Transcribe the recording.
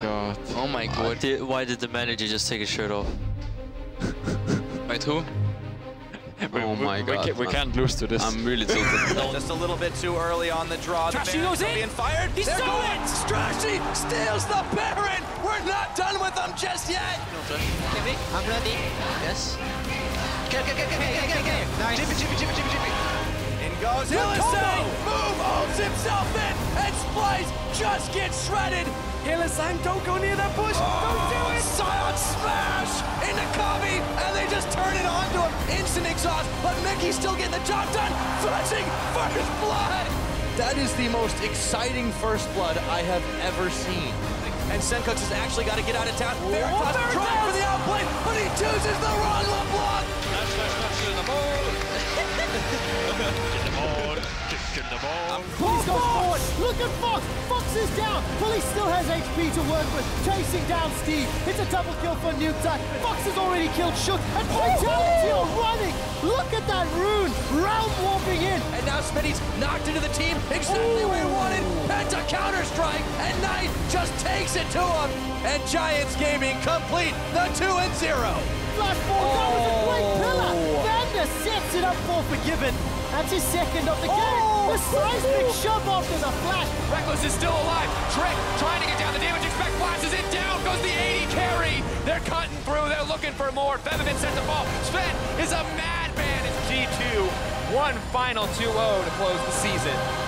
god. Oh my Why god. did, why did the manager just take his shirt off? Wait, who? Oh my We, god. ca- we can't lose to this. I'm really tilted. Just a little bit too early on the draw. The Trashy goes in. Being fired. He They're stole going. it. Trashy steals the Baron. We're not done with them just yet. I'm ready. Yes. Okay, okay, okay, okay, okay, okay. Nice. Chippy, chippy, chippy, chippy, chippy. In goes Hylissang. Move owns himself in, and Splyce just gets shredded. Hylissang, don't go near that bush. Oh, don't do it. Scion smash into Kavi, and they just turn it onto him. Instant exhaust, but Mikyx still getting the job done. Fetching first blood. That is the most exciting first blood I have ever seen. And Sencux has actually got to get out of town. Veritas forward. Look at Fox. Fox is down. Police still has HP to work with. Chasing down Steve. It's a double kill for Nukeduck. Fox has already killed Shook. And Vitality are running. Look at that rune. Realm warping in. And now Smitty's knocked into the team exactly where he wanted. Penta counter strike, and Knight just takes it to him. And Giants Gaming complete the 2 and 0. Flash forward. That was a great Oh. pillar. Vander sets it up for Forg1ven. That's his second of the game. Oh. Seismic shove after the flash. Rekkles is still alive. Trick trying to get down the damage. Expect flashes it down. Goes the 80 carry. They're cutting through. They're looking for more. Featherman sent the ball. Zven is a madman. It's G2. One final 2-0 to close the season.